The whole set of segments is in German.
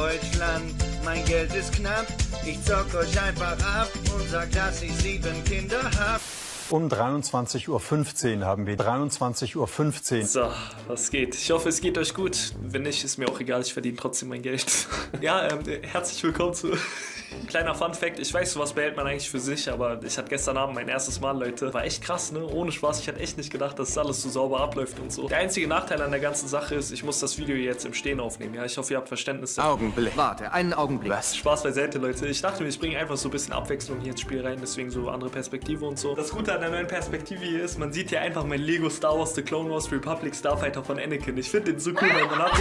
Deutschland, mein Geld ist knapp. Ich zock euch einfach ab und sag, dass ich sieben Kinder hab. Um 23.15 Uhr haben wir 23.15 Uhr. So, was geht? Ich hoffe, es geht euch gut. Wenn nicht, ist mir auch egal, ich verdiene trotzdem mein Geld. ja, ähm, herzlich willkommen zu Kleiner Fun Fact, ich weiß, sowas behält man eigentlich für sich, aber ich hatte gestern Abend mein erstes Mal, Leute. War echt krass, ne? Ohne Spaß, ich hatte echt nicht gedacht, dass alles so sauber abläuft und so. Der einzige Nachteil an der ganzen Sache ist, ich muss das Video jetzt im Stehen aufnehmen, ja? Ich hoffe, ihr habt Verständnis. Augenblick. Warte, einen Augenblick. Was? Spaß beiseite, Leute. Ich dachte mir, ich bringe einfach so ein bisschen Abwechslung hier ins Spiel rein, deswegen so andere Perspektive und so. Das Gute an der neuen Perspektive hier ist, man sieht hier einfach mein Lego Star Wars The Clone Wars Republic Starfighter von Anakin. Ich finde den so cool, weil man hat...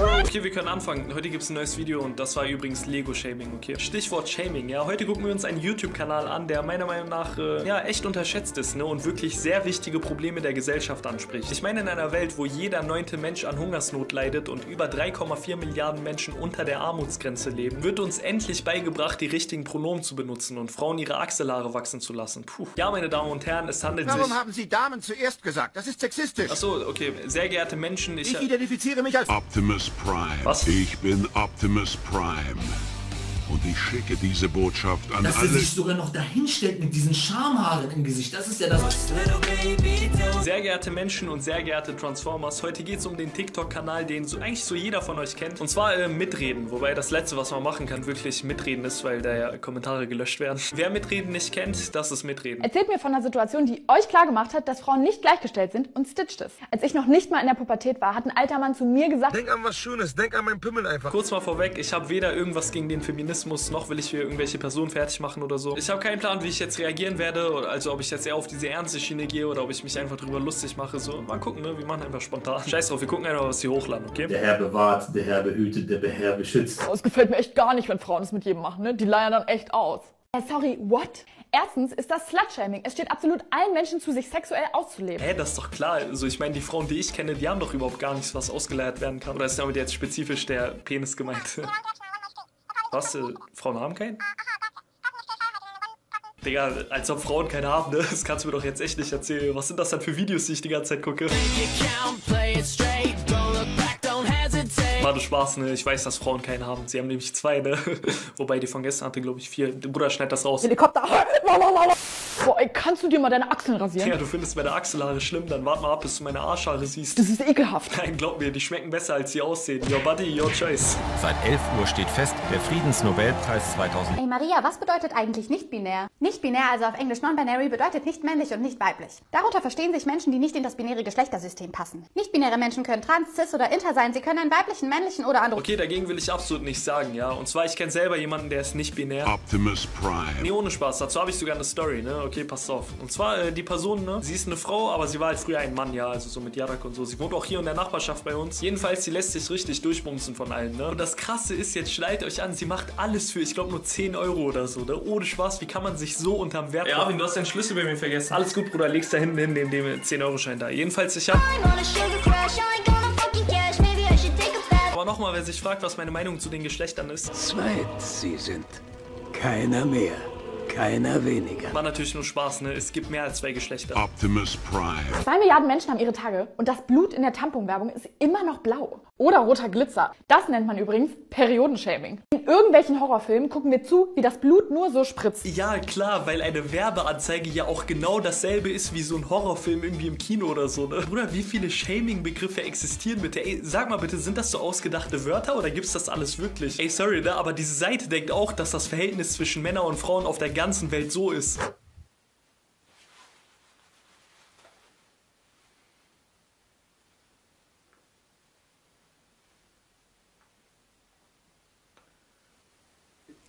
Okay, wir können anfangen. Heute gibt es ein neues Video und das war übrigens Lego-Shaming, okay? Stichwort Shaming, ja. Heute gucken wir uns einen YouTube-Kanal an, der meiner Meinung nach, äh, ja, echt unterschätzt ist, ne? Und wirklich sehr wichtige Probleme der Gesellschaft anspricht. Ich meine, in einer Welt, wo jeder neunte Mensch an Hungersnot leidet und über 3,4 Milliarden Menschen unter der Armutsgrenze leben, wird uns endlich beigebracht, die richtigen Pronomen zu benutzen und Frauen ihre Achselhaare wachsen zu lassen. Puh. Ja, meine Damen und Herren, es handelt Warum sich... haben Sie Damen zuerst gesagt? Das ist sexistisch. Achso, okay. Sehr geehrte Menschen, ich... Ich identifiziere mich als... Optimus Prime. Was? Ich bin Optimus Prime. Und ich schicke diese Botschaft an Dass er alle. sich sogar noch dahinstellt mit diesen Schamhaaren im Gesicht. Das ist ja das. Sehr geehrte Menschen und sehr geehrte Transformers, heute geht es um den TikTok-Kanal, den so, eigentlich so jeder von euch kennt. Und zwar äh, Mitreden, wobei das Letzte, was man machen kann, wirklich Mitreden ist, weil da ja Kommentare gelöscht werden. Wer Mitreden nicht kennt, das ist Mitreden. Erzählt mir von einer Situation, die euch klargemacht hat, dass Frauen nicht gleichgestellt sind und stitcht es. Als ich noch nicht mal in der Pubertät war, hat ein alter Mann zu mir gesagt, Denk an was Schönes, denk an meinen Pimmel einfach. Kurz mal vorweg, ich habe weder irgendwas gegen den Feminismus, noch will ich hier irgendwelche Personen fertig machen oder so. Ich habe keinen Plan, wie ich jetzt reagieren werde, also ob ich jetzt eher auf diese ernste Schiene gehe oder ob ich mich einfach drüber lustig mache. So, mal gucken, ne? Wir machen einfach spontan. Scheiß drauf, wir gucken einfach, was sie hochladen, okay? Der Herr bewahrt, der Herr behütet, der Herr beschützt. oh, es gefällt mir echt gar nicht, wenn Frauen es mit jedem machen, ne? Die leiern dann echt aus. Äh, sorry, what? Erstens ist das Slutshaming. Es steht absolut allen Menschen zu, sich sexuell auszuleben. Hä, das ist doch klar. Also ich meine, die Frauen, die ich kenne, die haben doch überhaupt gar nichts, was ausgeleiert werden kann. Oder ist damit jetzt spezifisch der Penis gemeint? Was? Äh, Frauen haben keinen? Digga, als ob Frauen keine haben, ne? Das kannst du mir doch jetzt echt nicht erzählen. Was sind das dann für Videos, die ich die ganze Zeit gucke? War du Spaß, ne? Ich weiß, dass Frauen keinen haben. Sie haben nämlich zwei, ne? Wobei die von gestern hatte, glaube ich, vier. Der Bruder schneidet das raus. Helikopter. Boah, ey, kannst du dir mal deine Achseln rasieren? Ja, du findest meine Achselhaare schlimm, dann wart mal ab, bis du meine Arschhaare siehst. Das ist ekelhaft. Nein, glaub mir, die schmecken besser, als sie aussehen. Your body, your choice. Seit 11 Uhr steht fest, der Friedensnobelpreis 2000. Ey Maria, was bedeutet eigentlich nicht-binär? Nicht-binär, also auf Englisch non-binary, bedeutet nicht männlich und nicht weiblich. Darunter verstehen sich Menschen, die nicht in das binäre Geschlechtersystem passen. Nicht-binäre Menschen können trans, cis oder inter sein, sie können einen weiblichen, männlichen oder anderen... Okay, dagegen will ich absolut nichts sagen, ja. Und zwar, ich kenne selber jemanden, der ist nicht binär. Optimus Prime. Nee, ohne Spaß. Dazu habe ich sogar eine Story, ne? Okay, passt auf. Und zwar, äh, die Person, ne? Sie ist eine Frau, aber sie war halt früher ein Mann, ja. Also so mit Jarak und so. Sie wohnt auch hier in der Nachbarschaft bei uns. Jedenfalls, sie lässt sich richtig durchbumsen von allen, ne? Und das Krasse ist, jetzt schneidet euch an, sie macht alles für, ich glaube, nur 10 Euro oder so, ne? Ohne Spaß, wie kann man sich so unterm Wert... Ja, Arvin, du hast deinen Schlüssel bei mir vergessen. Alles gut, Bruder, legst da hinten hin, neben dem 10-Euro-Schein da. Jedenfalls, ich hab... Aber nochmal, wer sich fragt, was meine Meinung zu den Geschlechtern ist, Zwei, sie sind keiner mehr, keiner weniger. war natürlich nur Spaß, ne? Es gibt mehr als zwei Geschlechter. Optimus Prime. Zwei Milliarden Menschen haben ihre Tage und das Blut in der Tamponwerbung ist immer noch blau. Oder roter Glitzer. Das nennt man übrigens Periodenshaming. In irgendwelchen Horrorfilmen gucken wir zu, wie das Blut nur so spritzt. Ja, klar, weil eine Werbeanzeige ja auch genau dasselbe ist wie so ein Horrorfilm irgendwie im Kino oder so, ne? Bruder, wie viele Shaming-Begriffe existieren bitte? Ey, sag mal bitte, sind das so ausgedachte Wörter oder gibt's das alles wirklich? Ey, sorry, ne? Aber diese Seite denkt auch, dass das Verhältnis zwischen Männern und Frauen auf der ganzen Welt so ist.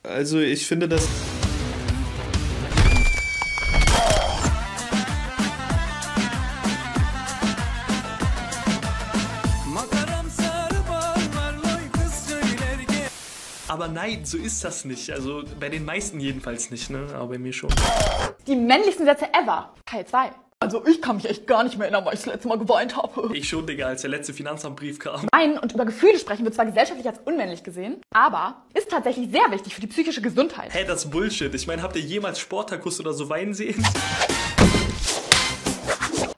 Also, ich finde das. Aber nein, so ist das nicht. Also bei den meisten jedenfalls nicht, ne? Aber bei mir schon. Die männlichsten Sätze ever. Teil 2. Also ich kann mich echt gar nicht mehr erinnern, weil ich das letzte Mal geweint habe. Ich schon, Digga, als der letzte Finanzamtbrief kam. Weinen und über Gefühle sprechen wird zwar gesellschaftlich als unmännlich gesehen, aber ist tatsächlich sehr wichtig für die psychische Gesundheit. Hä, das ist Bullshit. Ich meine, habt ihr jemals Sportakus oder so weinen sehen?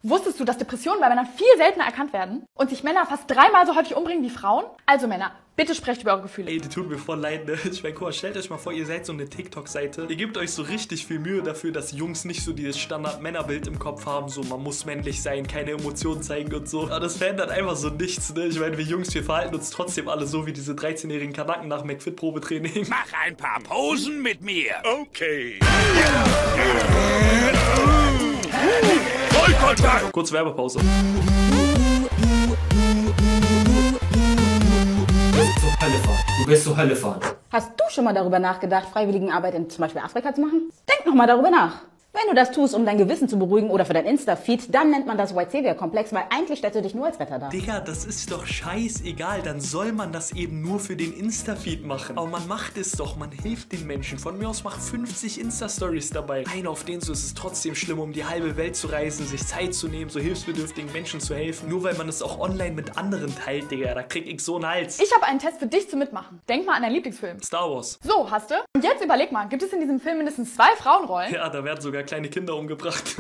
Wusstest du, dass Depressionen bei Männern viel seltener erkannt werden und sich Männer fast dreimal so häufig umbringen wie Frauen? Also Männer, bitte sprecht über eure Gefühle. Ey, die tut mir voll leid, ne? Ich mein, guck mal, stellt euch mal vor, ihr seid so eine TikTok-Seite. Ihr gebt euch so richtig viel Mühe dafür, dass Jungs nicht so dieses Standard-Männerbild im Kopf haben, so man muss männlich sein, keine Emotionen zeigen und so. Aber das verändert einfach so nichts, ne? Ich meine, wir Jungs, wir verhalten uns trotzdem alle so wie diese 13-jährigen Kanaken nach McFit-Probetraining. Mach ein paar Posen mit mir. Okay. Vollkontakt. Kurz Werbepause. Zur Hölle fahren. Du wirst zur Hölle fahren. Hast du schon mal darüber nachgedacht, Freiwilligenarbeit in zum Beispiel Afrika zu machen? Denk noch mal darüber nach. Wenn du das tust, um dein Gewissen zu beruhigen oder für dein Insta-Feed, dann nennt man das White Savior-Komplex, weil eigentlich stellst du dich nur als Retter dar. Digga, das ist doch scheißegal. Dann soll man das eben nur für den Insta-Feed machen. Aber man macht es doch, man hilft den Menschen. Von mir aus macht 50 Insta-Stories dabei. Ein auf den so ist es trotzdem schlimm, um die halbe Welt zu reisen, sich Zeit zu nehmen, so hilfsbedürftigen Menschen zu helfen. Nur weil man es auch online mit anderen teilt, Digga. Da krieg ich so einen Hals. Ich habe einen Test für dich zum Mitmachen. Denk mal an deinen Lieblingsfilm. Star Wars. So, hast du? Und jetzt überleg mal, gibt es in diesem Film mindestens zwei Frauenrollen? Ja, da werden sogar kleine Kinder umgebracht.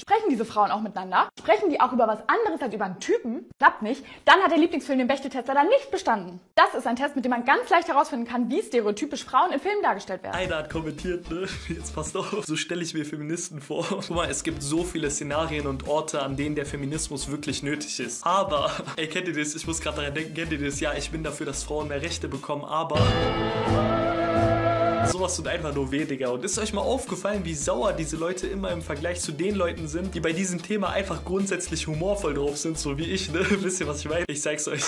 Sprechen diese Frauen auch miteinander? Sprechen die auch über was anderes als über einen Typen? Klappt nicht. Dann hat der Lieblingsfilm den Bechteltest leider nicht bestanden. Das ist ein Test, mit dem man ganz leicht herausfinden kann, wie stereotypisch Frauen in Filmen dargestellt werden. Einer hat kommentiert, ne? Jetzt passt auf. So stelle ich mir Feministen vor. Guck mal, es gibt so viele Szenarien und Orte, an denen der Feminismus wirklich nötig ist. Aber, ey, kennt ihr das? Ich muss gerade daran denken, kennt ihr das? Ja, ich bin dafür, dass Frauen mehr Rechte bekommen, aber. Sowas tut einfach nur weh, Digga. Und ist euch mal aufgefallen, wie sauer diese Leute immer im Vergleich zu den Leuten sind, die bei diesem Thema einfach grundsätzlich humorvoll drauf sind, so wie ich, ne? Wisst ihr, was ich meine? Ich zeig's euch.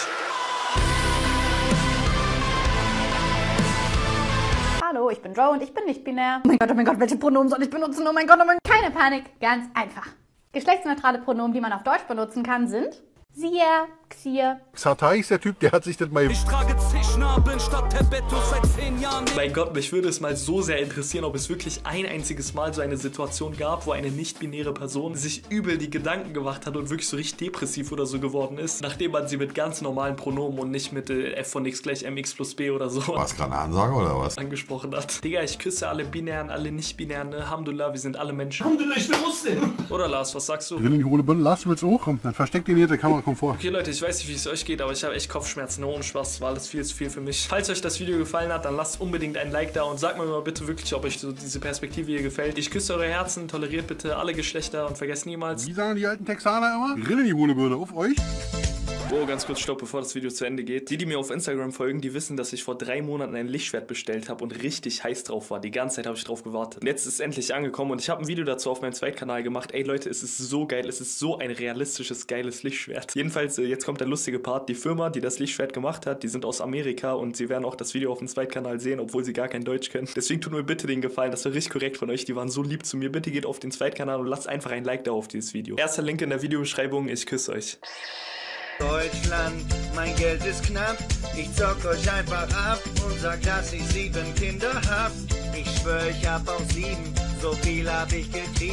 Hallo, ich bin Joe und ich bin nicht binär. Oh mein Gott, oh mein Gott, welche Pronomen soll ich benutzen? Oh mein Gott, oh mein Gott. Keine Panik, ganz einfach. Geschlechtsneutrale Pronomen, die man auf Deutsch benutzen kann, sind sie, er, Xier. Satai ist der Typ, der hat sich das mal... Ich trage Zischnarben statt Terbettos seit zehn Jahren. Mein Gott, mich würde es mal so sehr interessieren, ob es wirklich ein einziges Mal so eine Situation gab, wo eine nicht-binäre Person sich übel die Gedanken gemacht hat und wirklich so richtig depressiv oder so geworden ist, nachdem man sie mit ganz normalen Pronomen und nicht mit äh, f von x gleich mx plus b oder so Was, gerade eine Ansage oder was? angesprochen hat. Digga, ich küsse alle Binären, alle Nicht-Binären, ne? Alhamdulillah, wir sind alle Menschen. Alhamdulillah, ich bin Muslim. Oder Lars, was sagst du? Drin in die hohle Birne, Lars, du willst auch? Komm, dann versteck den hier, der Kamera kommt vor. Okay Leute, ich weiß nicht, wie es euch geht, aber ich habe echt Kopfschmerzen, ohne Spaß, war alles viel zu viel für mich. Falls euch das Video gefallen hat, dann lasst unbedingt ein Like da und sagt mir mal bitte wirklich, ob euch so diese Perspektive hier gefällt. Ich küsse eure Herzen, toleriert bitte alle Geschlechter und vergesst niemals. Wie sagen die alten Texaner immer? Drin in die hohle Birne, auf euch. Oh, ganz kurz Stopp, bevor das Video zu Ende geht. Die, die mir auf Instagram folgen, die wissen, dass ich vor drei Monaten ein Lichtschwert bestellt habe und richtig heiß drauf war. Die ganze Zeit habe ich drauf gewartet. Und jetzt ist es endlich angekommen und ich habe ein Video dazu auf meinem Zweitkanal gemacht. Ey Leute, es ist so geil. Es ist so ein realistisches, geiles Lichtschwert. Jedenfalls, äh, jetzt kommt der lustige Part. Die Firma, die das Lichtschwert gemacht hat, die sind aus Amerika und sie werden auch das Video auf dem Zweitkanal sehen, obwohl sie gar kein Deutsch können. Deswegen tut mir bitte den Gefallen, das war richtig korrekt von euch. Die waren so lieb zu mir. Bitte geht auf den Zweitkanal und lasst einfach ein Like da auf dieses Video. Erster Link in der Videobeschreibung. Ich küsse euch. Deutschland, mein Geld ist knapp. Ich zock euch einfach ab und sag, dass ich sieben Kinder hab. Ich schwör, ich hab auch sieben, so viel hab ich getrieben.